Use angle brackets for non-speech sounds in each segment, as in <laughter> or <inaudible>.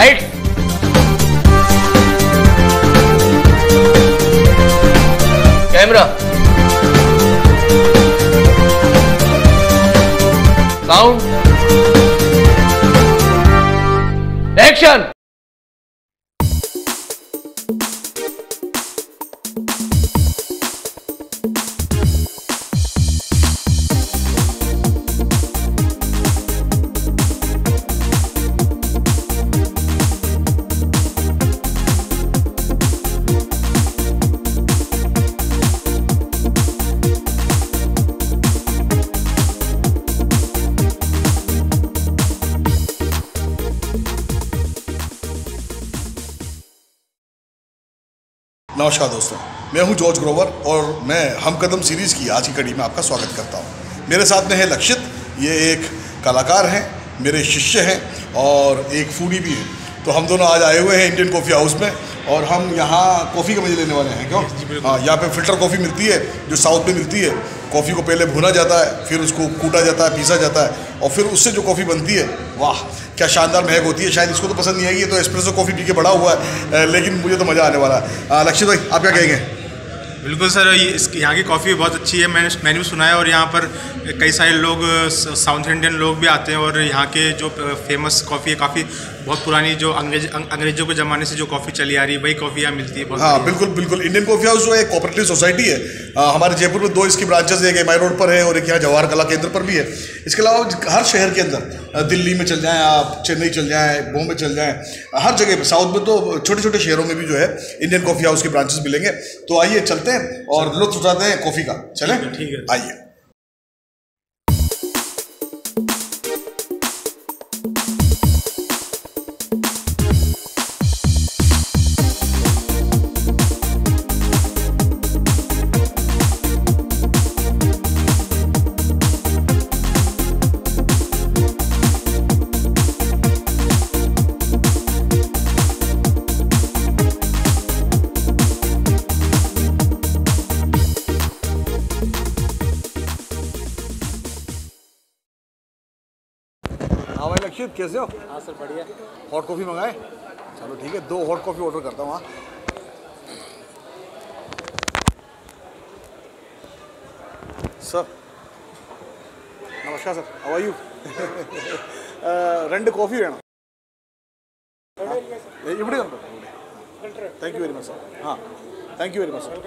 Right camera sound action नमस्कार दोस्तों मैं हूँ जॉर्ज ग्रोवर और मैं हम कदम सीरीज़ की आज की कड़ी में आपका स्वागत करता हूँ। मेरे साथ में है लक्षित ये एक कलाकार हैं मेरे शिष्य हैं और एक फूडी भी हैं। तो हम दोनों आज आए हुए हैं इंडियन कॉफ़ी हाउस में और हम यहाँ कॉफ़ी का मज़े लेने वाले हैं क्यों? हाँ यहाँ पे फ़िल्टर कॉफ़ी मिलती है जो साउथ में मिलती है। कॉफ़ी को पहले भुना जाता है फिर उसको कूटा जाता है पीसा जाता है और फिर उससे जो कॉफ़ी बनती है वाह! क्या शानदार महक होती है? शायद इसको तो पसंद नहीं आएगी तो एस्प्रेसो कॉफ़ी पी के बड़ा हुआ है। लेकिन मुझे तो मज़ा आने वाला है। लक्ष्य भाई, आप क्या कहेंगे? बिल्कुल सर यहाँ की कॉफ़ी बहुत अच्छी है। मैंने मैंने भी सुना है और यहाँ पर कई सारे लोग साउथ इंडियन लोग भी आते हैं और यहाँ के जो फ़ेमस कॉफ़ी है, काफ़ी बहुत पुरानी जो अंग्रेज़ अंग्रेज़ों के ज़माने से जो कॉफ़ी चली आ रही है वही कॉफ़ी यहाँ मिलती है हाँ बिल्कुल बिल्कुल। इंडियन कॉफ़ी हाउस जो एक कोऑपरेटिव सोसाइटी है। अ, हमारे जयपुर में दो इसकी ब्रांचेस है एक एम रोड पर है और एक यहाँ जवाहर कला केंद्र पर भी है। इसके अलावा हर शहर के अंदर दिल्ली में चल जाएँ आप चेन्नई चल जाएँ बॉम्बे चल जाएँ हर जगह पे साउथ में तो छोटे छोटे शहरों में भी जो है इंडियन कॉफ़ी हाउस के ब्रांचेस मिलेंगे। तो आइए चलते हैं और लुत्फ उठाते हैं कॉफ़ी का। चलें? ठीक है। आइए। हाँ भाई लक्षित कैसे हो हाँ सर बढ़िया हॉट कॉफ़ी मंगाए चलो ठीक है दो हॉट कॉफ़ी ऑर्डर करता हूँ हाँ സർ നമസ്കാരം സർ ഹൗ ആർ യു രണ്ട് കോഫി വേണം ഏ, ഇവിടെ ഉണ്ട് thank you very much sir ആ thank you very much sir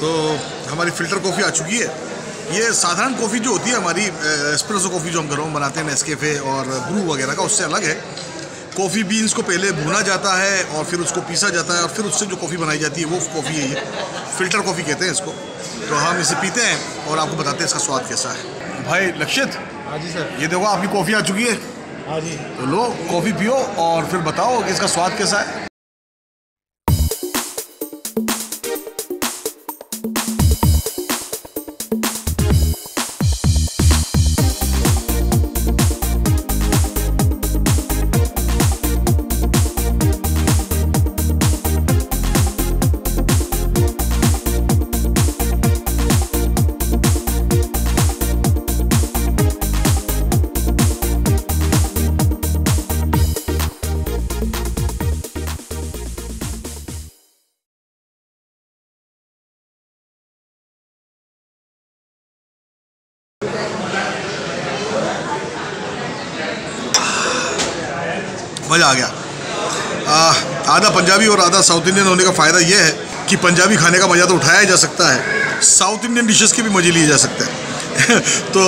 तो हमारी फ़िल्टर कॉफ़ी आ चुकी है। ये साधारण कॉफ़ी जो होती है हमारी एस्प्रेसो कॉफ़ी जो हम घरों में बनाते हैं नेस्केफ़े और ब्रू वगैरह का उससे अलग है। कॉफ़ी बीन्स को पहले भुना जाता है और फिर उसको पीसा जाता है और फिर उससे जो कॉफ़ी बनाई जाती है वो कॉफ़ी है ये। फ़िल्टर कॉफ़ी कहते हैं इसको। तो हम इसे पीते हैं और आपको बताते हैं इसका स्वाद कैसा है। भाई लक्षित? हाँ जी सर। ये देखो आपकी कॉफ़ी आ चुकी है। हाँ जी। तो लो कॉफ़ी पियो और फिर बताओ कि इसका स्वाद कैसा है। मज़ा आ गया। आधा पंजाबी और आधा साउथ इंडियन होने का फ़ायदा यह है कि पंजाबी खाने का मज़ा तो उठाया जा सकता है। साउथ इंडियन डिशेस के भी मज़े लिए जा सकते हैं। <laughs> तो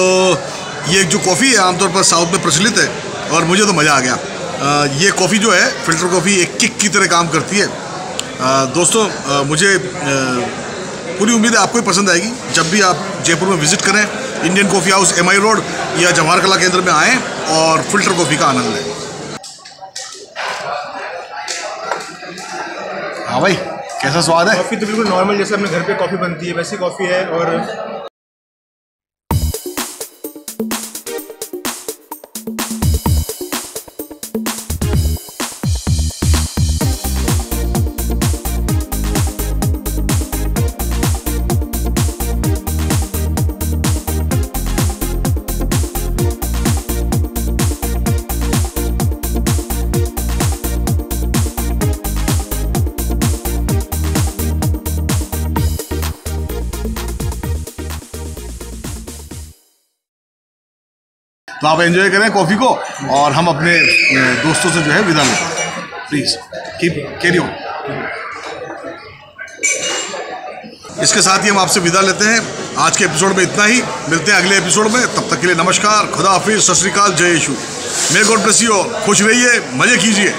ये जो कॉफ़ी है आमतौर पर साउथ में प्रचलित है और मुझे तो मज़ा आ गया। आ, ये कॉफ़ी जो है फ़िल्टर कॉफ़ी एक किक की तरह काम करती है। आ, दोस्तों आ, मुझे आ, पूरी उम्मीद है आपको ही पसंद आएगी। जब भी आप जयपुर में विज़िट करें Indian coffee house MI road या जवाहर कला केंद्र में आएँ और फ़िल्टर कॉफ़ी का आनंद लें। हाँ भाई, कैसा स्वाद है? कॉफ़ी तो बिल्कुल नॉर्मल, जैसे अपने घर पे कॉफ़ी बनती है, वैसी कॉफ़ी है और तो आप एंजॉय करें कॉफ़ी को और हम अपने दोस्तों से जो है विदा लेते हैं। प्लीज़ कीप कैरी ऑन इसके साथ ही हम आपसे विदा लेते हैं। आज के एपिसोड में इतना ही। मिलते हैं अगले एपिसोड में। तब तक के लिए नमस्कार, खुदा हाफिज, सत श्रीकाल जय Yeshu. May God bless you खुश रहिए, मज़े कीजिए।